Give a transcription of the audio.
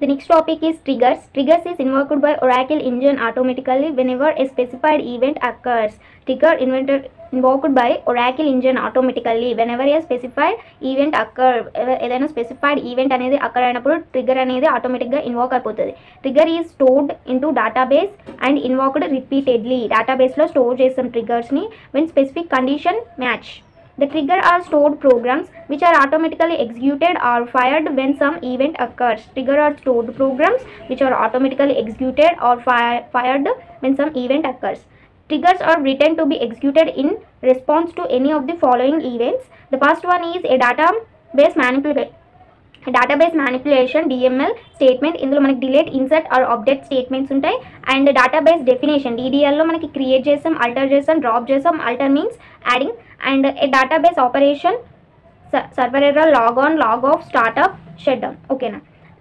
The next topic is triggers. Triggers is invoked by Oracle engine automatically whenever a specified event occurs. Trigger invented invoked by Oracle engine automatically whenever a specified event occur ఏదైనా specified event అనేది అక్కడ అయినప్పుడు trigger అనేది ఆటోమేటిక్గా invoke అయిపోతుంది trigger is stored into database and invoked repeatedly డేటాబేస్లో store చేస్తాం ట్రిగర్స్ని when specific condition match The trigger are stored programs which are automatically executed or fired when some event occurs. Trigger are stored programs which are automatically executed or fi- fired when some event occurs. Triggers are written to be executed in response to any of the following events. The first one is a database manipulation. Database manipulation DML statement ఇందులో మనకి delete insert or update statements ఉంటాయి. And database definition డీడీఎల్లో మనకి create చేసాం alter చేసాం drop చేసాం alter means adding and database operation server error log on log off startup shut down ఓకేనా